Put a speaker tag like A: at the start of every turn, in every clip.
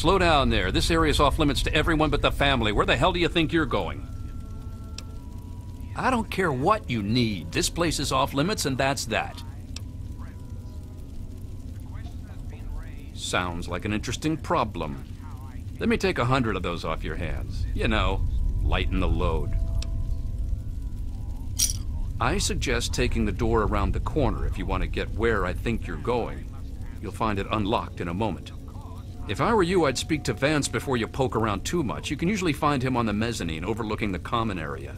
A: slow down there. This area's off limits to everyone but the family. Where the hell do you think you're going? I don't care what you need. This place is off limits, and that's that. Sounds like an interesting problem. Let me take a hundred of those off your hands. You know, lighten the load. I suggest taking the door around the corner if you want to get where I think you're going. You'll find it unlocked in a moment. If I were you, I'd speak to Vance before you poke around too much. You can usually find him on the mezzanine overlooking the common area.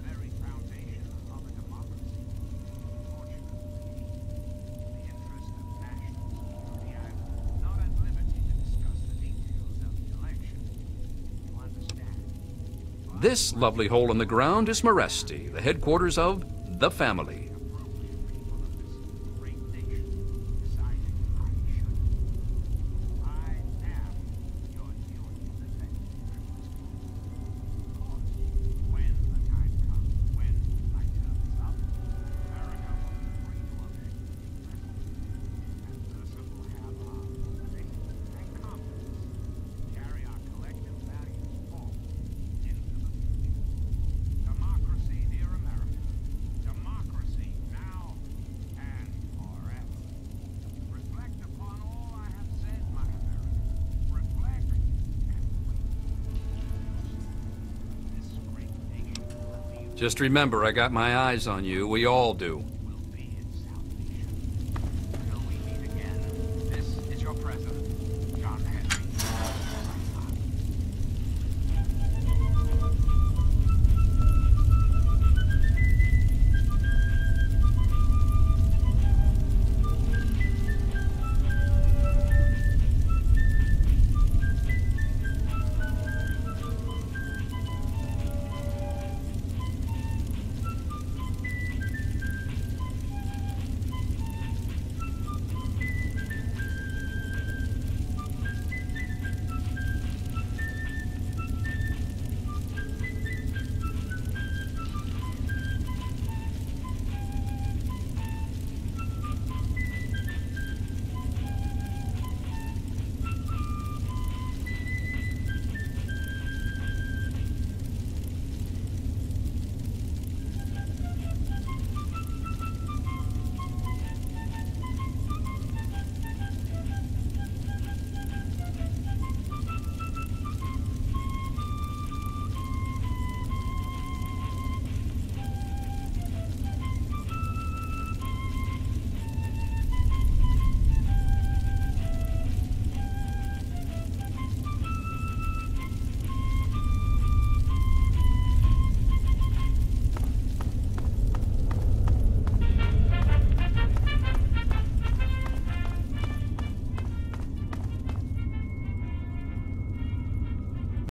A: This lovely hole in the ground is Meresti, the headquarters of the family. Just remember, I got my eyes on you. We all do.